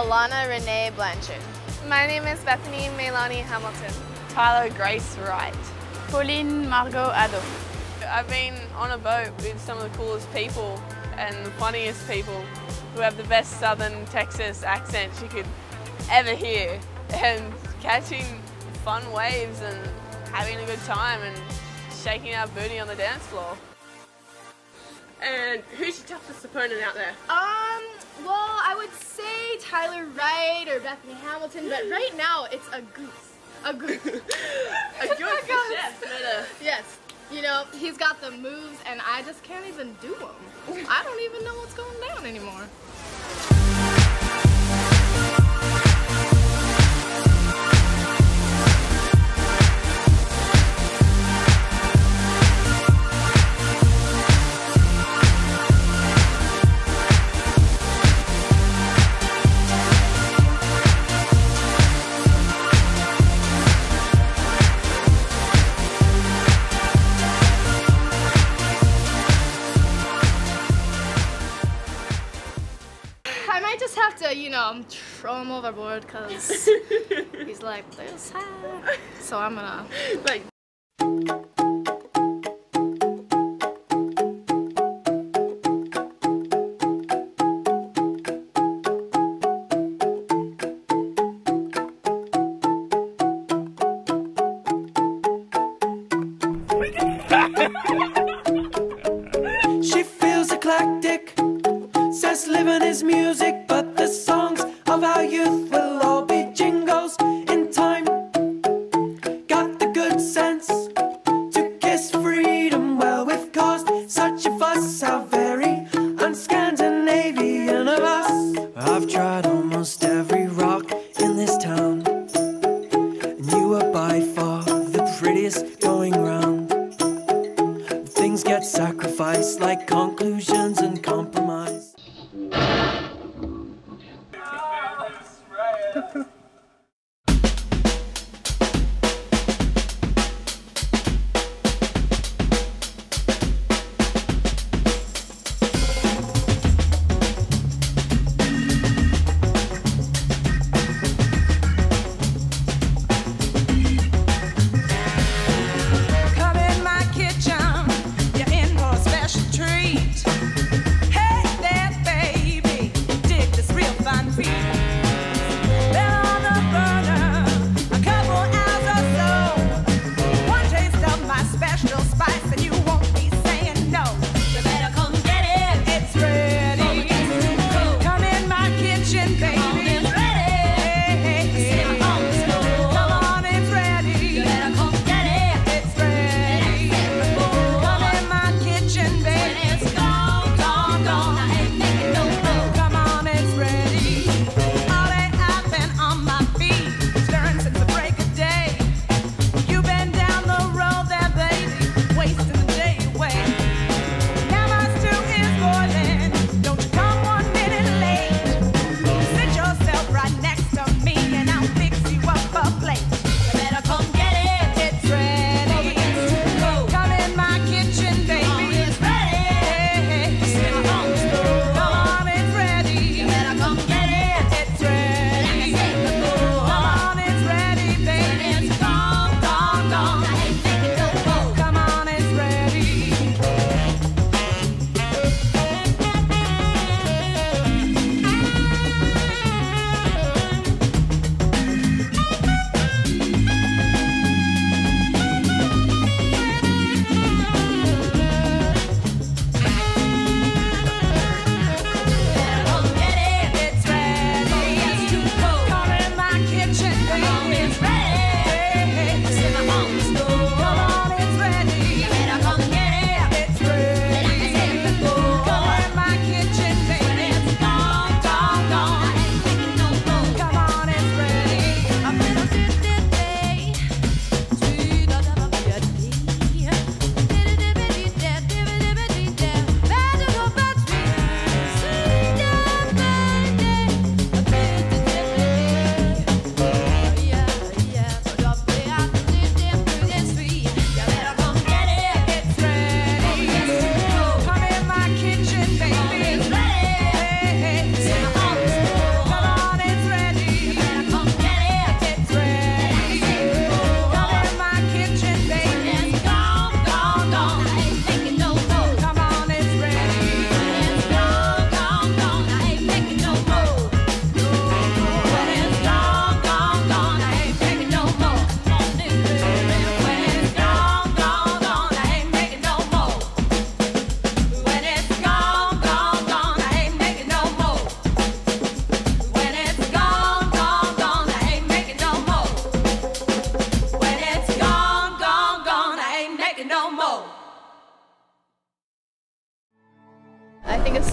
is Alana Renee Blanchard. My name is Bethany Melani Hamilton. Tyler Grace Wright. Pauline Margot Ado. I've been on a boat with some of the coolest people and the funniest people who have the best southern Texas accents you could ever hear and catching fun waves and having a good time and shaking our booty on the dance floor. And who's your toughest opponent out there? Um, well, I would say Tyler Wright or Bethany Hamilton, but right now it's a goose. A goose. a goose for chef, meta. Yes. You know, he's got the moves and I just can't even do them. I don't even know what's going down anymore. Have to, you know, throw him overboard because he's like this. So I'm gonna. Like,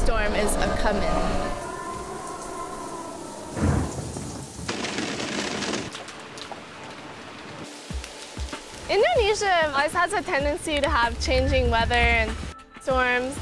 storm is a coming. Indonesia always has a tendency to have changing weather and storms.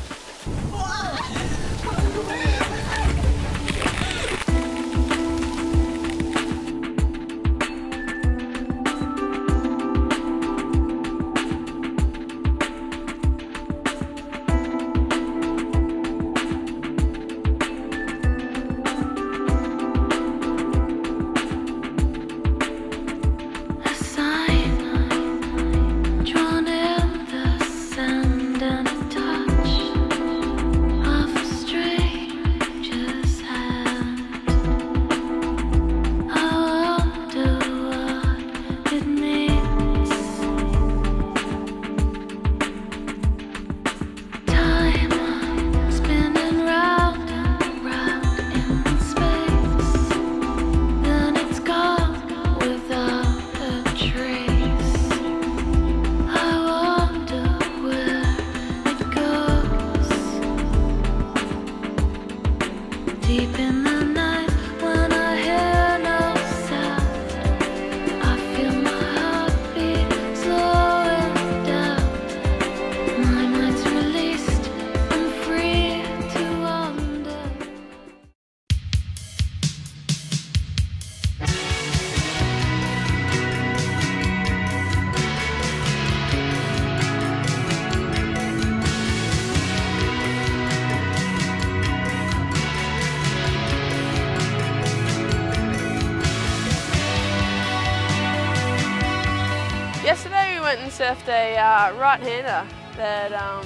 Went and surfed a uh, right-hander that um,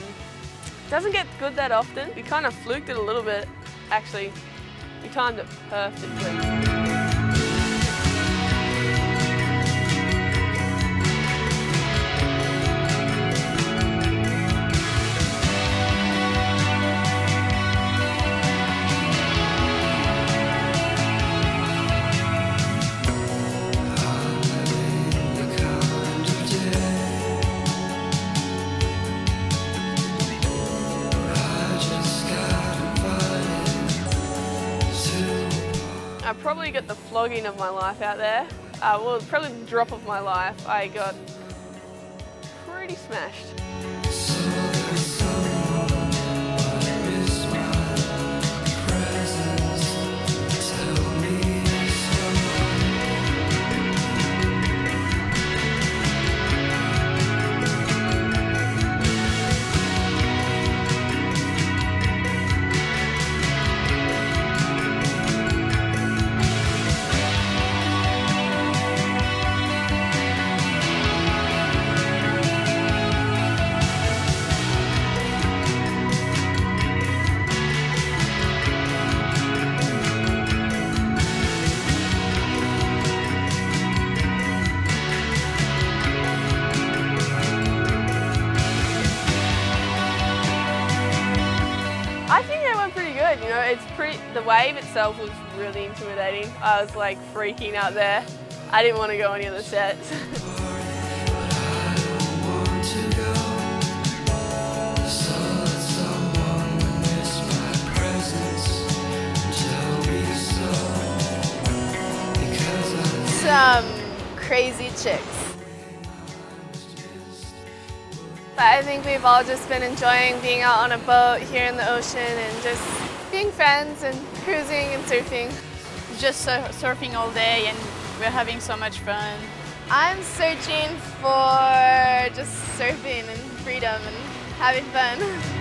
doesn't get good that often. We kind of fluked it a little bit, actually. We timed it perfectly. I probably got the flogging of my life out there. Uh, well, probably the drop of my life. I got pretty smashed. It's pretty. The wave itself was really intimidating. I was like freaking out there. I didn't want to go any of the sets. Some crazy chicks. But I think we've all just been enjoying being out on a boat here in the ocean and just being friends and cruising and surfing. Just sur- surfing all day and we're having so much fun. I'm searching for just surfing and freedom and having fun.